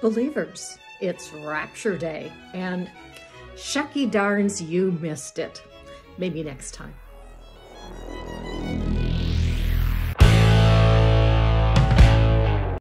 Believers, it's Rapture Day, and shucky darns, you missed it. Maybe next time.